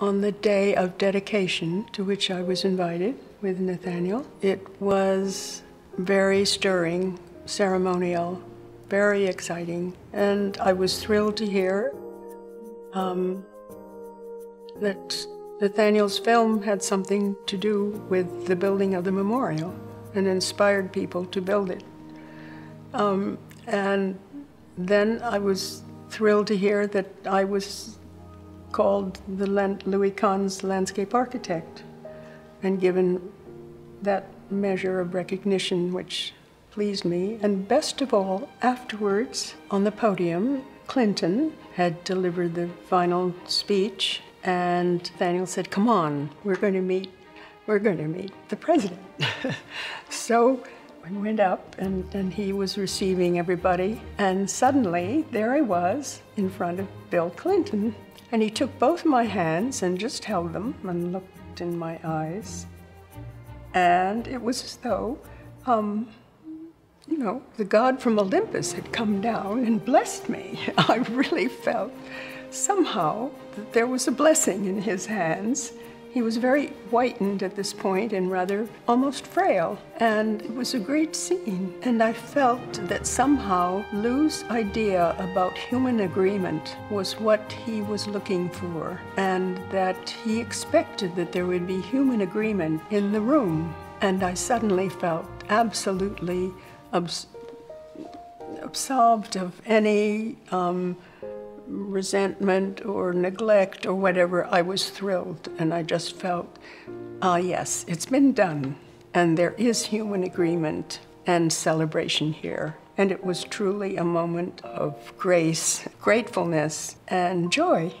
on the day of dedication to which I was invited with Nathaniel. It was very stirring, ceremonial, very exciting, and I was thrilled to hear um, that Nathaniel's film had something to do with the building of the memorial and inspired people to build it. Um, and then I was thrilled to hear that I was called the Louis Kahn's landscape architect and given that measure of recognition which pleased me. And best of all, afterwards on the podium, Clinton had delivered the final speech and Daniel said, come on, we're going to meet, we're going to meet the president. so I went up and, and he was receiving everybody. And suddenly there I was in front of Bill Clinton. And he took both my hands and just held them and looked in my eyes. And it was as though, um, you know, the God from Olympus had come down and blessed me. I really felt somehow that there was a blessing in his hands he was very whitened at this point and rather almost frail, and it was a great scene. And I felt that somehow Lou's idea about human agreement was what he was looking for, and that he expected that there would be human agreement in the room. And I suddenly felt absolutely abs absolved of any um, resentment or neglect or whatever, I was thrilled and I just felt, ah, yes, it's been done. And there is human agreement and celebration here. And it was truly a moment of grace, gratefulness, and joy.